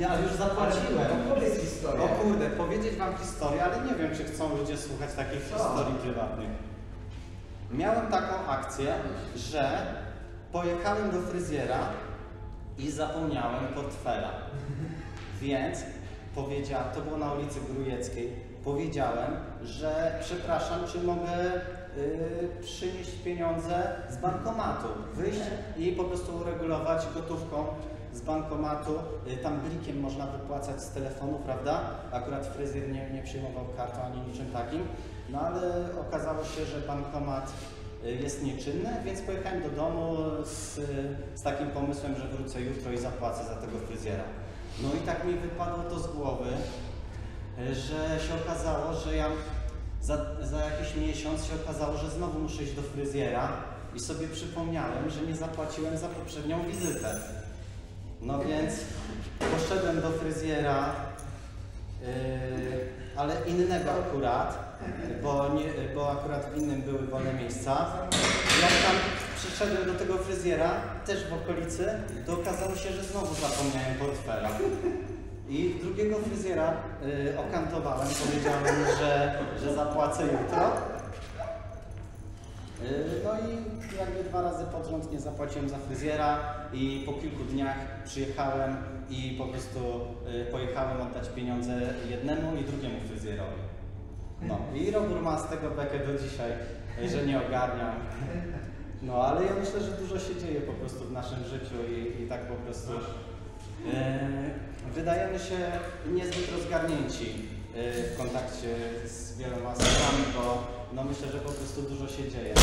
Ja już zapłaciłem. Powiedz historię. O kurde, powiedzieć wam historię, ale nie wiem, czy chcą ludzie słuchać takich Co? historii prywatnych. Miałem taką akcję, że pojechałem do fryzjera i zapomniałem portfela. Więc powiedziałem, to było na ulicy Grujeckiej, powiedziałem, że przepraszam, czy mogę y, przynieść pieniądze z bankomatu, wyjść i po prostu uregulować gotówką z bankomatu. Y, tam blikiem można wypłacać z telefonu, prawda? Akurat fryzjer nie, nie przyjmował kartą ani niczym takim, no ale okazało się, że bankomat y, jest nieczynny, więc pojechałem do domu z, z takim pomysłem, że wrócę jutro i zapłacę za tego fryzjera. No i tak mi wypadło to z głowy, y, że się okazało, że ja za, za jakiś miesiąc się okazało, że znowu muszę iść do fryzjera i sobie przypomniałem, że nie zapłaciłem za poprzednią wizytę. No więc poszedłem do fryzjera, yy, ale innego akurat, bo, nie, bo akurat w innym były wolne miejsca. Tam przyszedłem do tego fryzjera, też w okolicy, to okazało się, że znowu zapomniałem portfela. I drugiego fryzjera y, okantowałem, powiedziałem, że, że zapłacę jutro. Y, No i jakby dwa razy pod rząd nie zapłaciłem za fryzjera i po kilku dniach przyjechałem i po prostu y, pojechałem oddać pieniądze jednemu i drugiemu fryzjerowi. No i Robur ma z tego bekę do dzisiaj, że nie ogarniam. No ale ja myślę, że dużo się dzieje po prostu w naszym życiu i, i tak po prostu e, wydajemy się niezbyt rozgarnięci e, w kontakcie z wieloma osobami, bo no myślę, że po prostu dużo się dzieje.